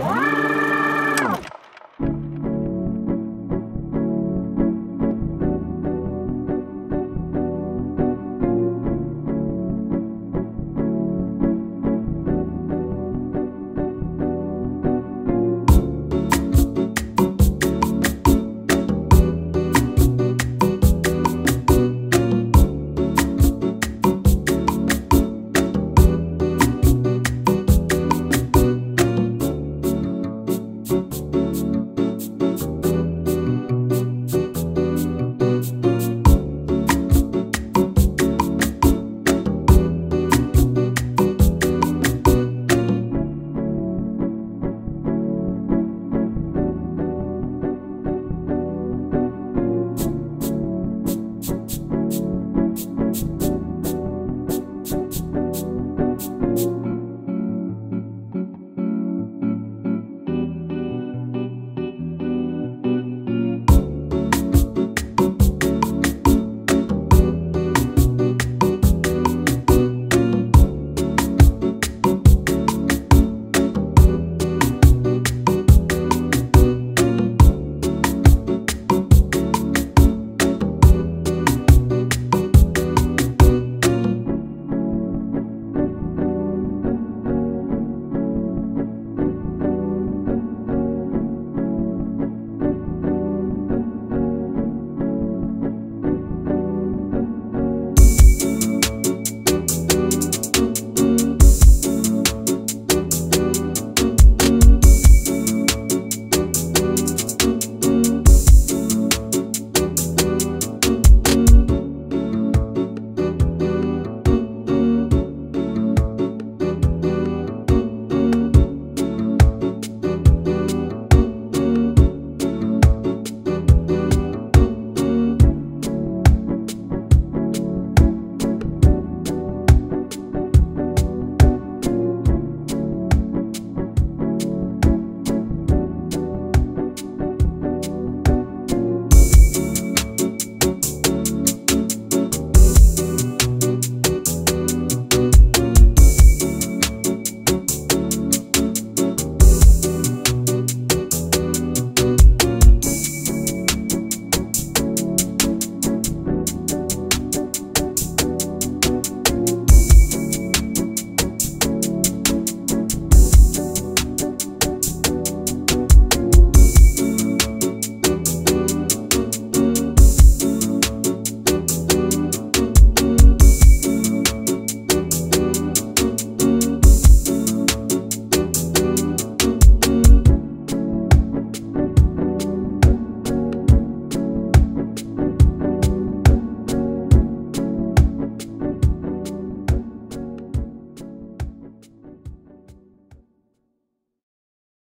Wow.